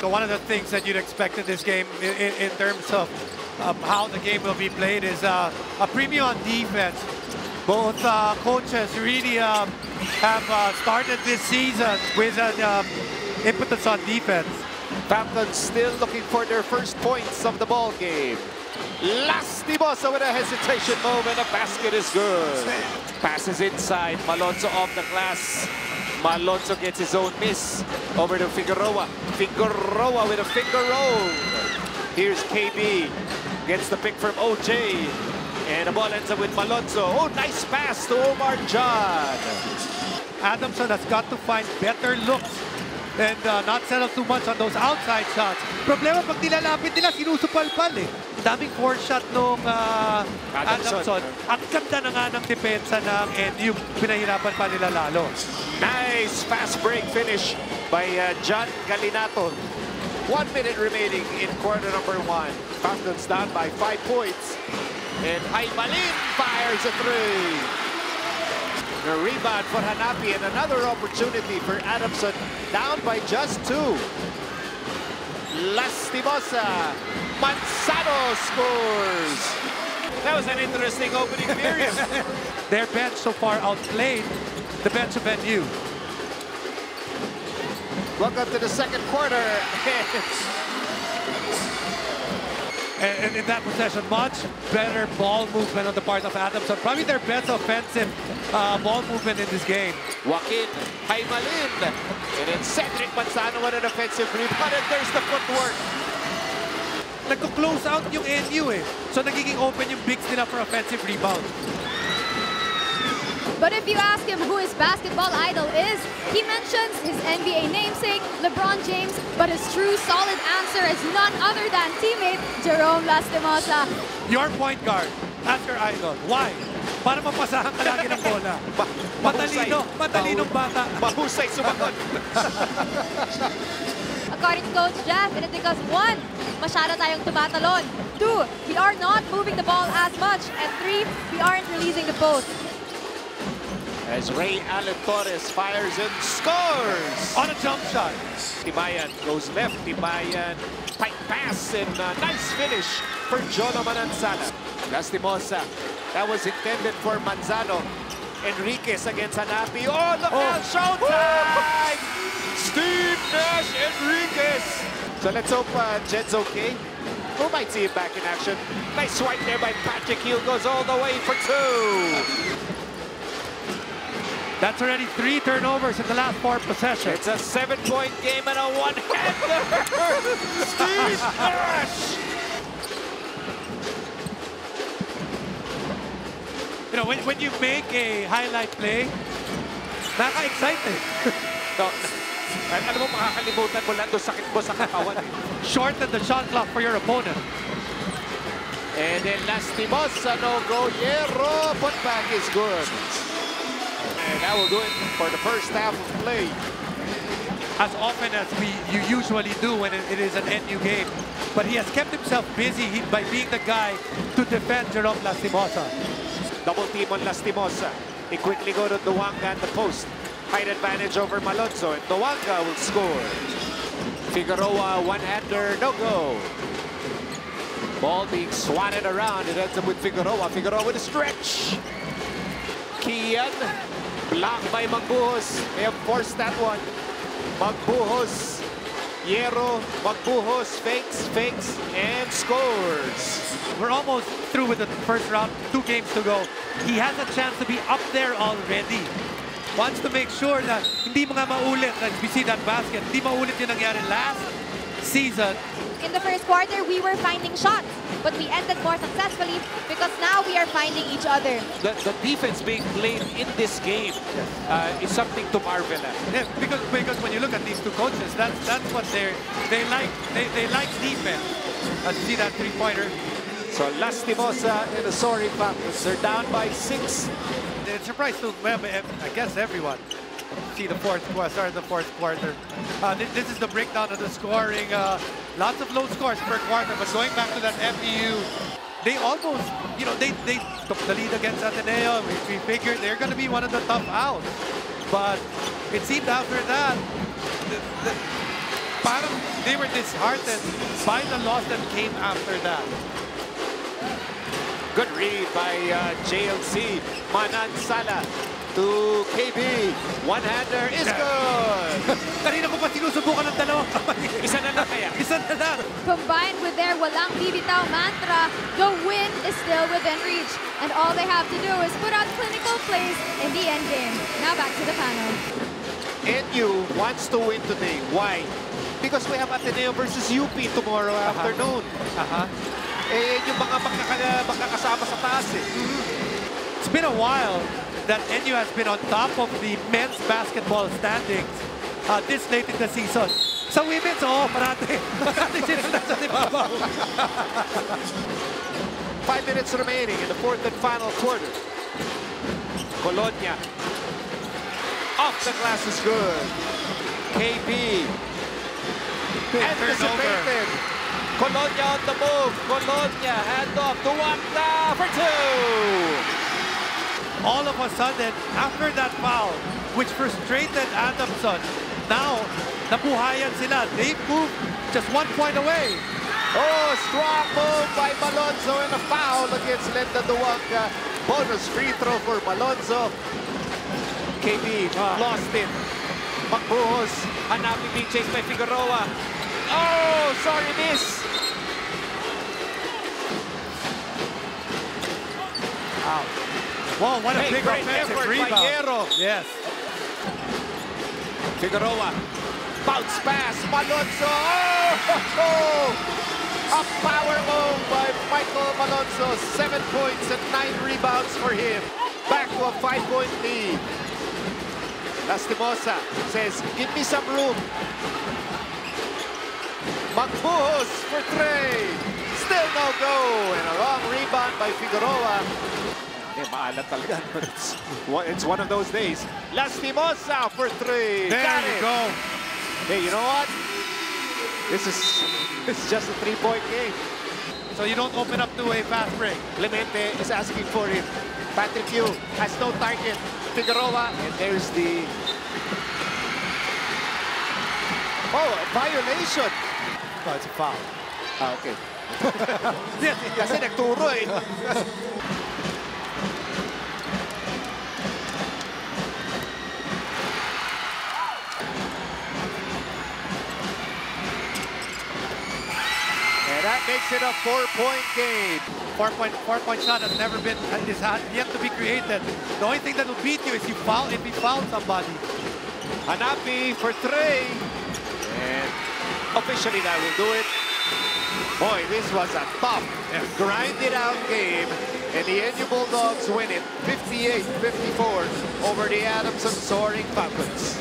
So one of the things that you'd expect in this game in, in, terms of um, how the game will be played is uh, a premium on defense. Both uh, coaches really um, have uh, started this season with an um, impetus on defense. Falcons still looking for their first points of the ball game. Lastimosa with a hesitation moment. The basket is good. Passes inside. Malonzo off the glass. Malonzo gets his own miss. Over to Figueroa. Figueroa with a finger roll. Here's KB. Gets the pick from OJ. And the ball ends up with Malonzo. Oh, nice pass to Omar John. Adamson has got to find better looks and uh, not settle too much on those outside shots. Problema pag nilalapit nila, sinusupalpal eh. Daming four shot nung uh, Adamson. Adamson. Ang ganda na nga ng depensa ng NU. Pinahirapan pa nila lalo. Nice fast break finish by uh, John Galinato. One minute remaining in quarter number one. Falcons down by five points. And Aymalin fires a three. The rebound for Hanapi and another opportunity for Adamson. Down by just two. Lastimosa. Manzano scores. That was an interesting opening period. Their bench so far outplayed the bench of NU. Welcome to the second quarter. And, and in that possession, much better ball movement on the part of Adamson. Probably their best offensive uh, ball movement in this game. Joaquin Aymalin. And then Cedric Manzano with an offensive rebound. And there's the footwork. Nagko-close out yung NU eh. So nagiging open yung bigs nila for offensive rebound. But if you ask him who his basketball idol is, he mentions his NBA namesake, LeBron James, but his true solid answer is none other than teammate Jerome Lastimosa. Your point guard, as your idol. Why? Para mapasahan ka lagi ng bola. Ma- Matalino, matalinong bata. Mahusay sumagot. According to Coach Jeff, it is because one, masyado tayong tumatalon. Two, we are not moving the ball as much. And three, we aren't releasing the post. As Ray Allen Torres fires and scores. On a jump shot. Tibayan goes left. Tibayan tight pass and uh, nice finish for Jono Manansala. Lastimosa. That was intended for Manzano. Enriquez against Hanapi. Oh, look Oh. out! Showtime! Steve Nash Enriquez. So let's hope uh, Jed's okay. We might see him back in action. Nice swipe there by Patrick Hill. Goes all the way for two. That's already three turnovers in the last four possessions. It's a seven-point game and a one-hander. Steve Nash. You know, when, when you make a highlight play, that's exciting. No, al- alam mo, makakalimutan mo lang doon sakit mo sa katawan. eh. Shorten the shot clock for your opponent. And then Lastimosa, no go. Yerro, putback is good. And that will do it for the first half of play. as often as we you usually do when it, it is an NU game. But he has kept himself busy he- by being the guy to defend Jerome Lastimosa. Double team on Lastimosa. They quickly go to Duwanga and the post. Height advantage over Malonzo, and Duwanga will score. Figueroa, one-hander, no go. Ball being swatted around. It ends up with Figueroa. Figueroa with a stretch. Kean, blocked by Magbuhos. They have forced that one. Magbuhos, Yerro, Magbuhos fakes, fakes, and scores. We're almost through with the first round, two games to go. He has a chance to be up there already. Wants to make sure that hindi mo nga maulit, that we see that basket, hindi maulit yung nangyari last season. In the first quarter, we were finding shots, but we ended more successfully because now we are finding each other. the, the defense being played in this game uh, is something to marvel at. Yeah, because because when you look at these two coaches, that's that's what they they like. They they like defense. As you see that three-pointer, So Lastimosa and the Soaring Falcons are down by six. It's surprised to I guess everyone. See the fourth quarter, of the fourth quarter. Uh, this, this is the breakdown of the scoring. Uh, lots of low scores per quarter, but going back to that FEU, they almost, you know, they they took the lead against Ateneo. We, we figured they're going to be one of the tough outs, but it seemed after that, the, the, they were disheartened by the loss that came after that. Good read by uh, JLC. Manan Sala to KB. One-hander is good. Kanina ko pa sinusubukan ng dalawang kamay. Isa na lang kaya. Isa na lang. Combined with their walang bibitaw mantra, the win is still within reach. And all they have to do is put out clinical plays in the end game. Now back to the panel. NU wants to win today. Why? Because we have Ateneo versus UP tomorrow afternoon. Aha. Eh, yung mga magkaka- magkakasama sa taas eh. It's been a while that NU has been on top of the men's basketball standings uh, this late in the season. Sa women's, oo, parati. Parati sila nasa ibabaw. Five minutes remaining in the fourth and final quarter. Colonia. Off the glass is good. KB. Anticipated. Colonia on the move. Colonia hand off to Wanda for two. All of a sudden, after that foul, which frustrated Adamson, now, nabuhayan sila. They moved just one point away. Oh, strong move by Malonzo and a foul against Lenda Douanga. Bonus free throw for Malonzo. KB ah. lost it. Magbuhos. Hanapin being chased by Figueroa. Oh, sorry, miss. Wow, what a Hey, big offensive rebound. Yes. Figueroa. Bounce pass. Malonzo. Oh! A power move by Michael Malonzo. Seven points and nine rebounds for him. Back to a five-point lead. Lastimosa says, give me some room. Magbuhos for Trey. Still no go. And a long rebound by Figueroa. Talaga. It's one, it's one of those days. Lastimosa for three. There Got you it. go. Hey, you know what? This is this is just a three-point game. So you don't open up to a fast break. Clemente is asking for it. Patrick Yu has no target. Figueroa, and there's the... Oh, a violation. Oh, it's a foul. Ah, okay. Yes, Kasi nagturo. And that makes it a four-point game. Four point four point shot has never been is ha- yet to be created. The only thing that will beat you is you foul if you foul somebody. Hanapi for three. And officially that will do it. Boy, this was a tough, grinded out game. And the NU Bulldogs win it 58-54 over the Adamson Soaring Falcons.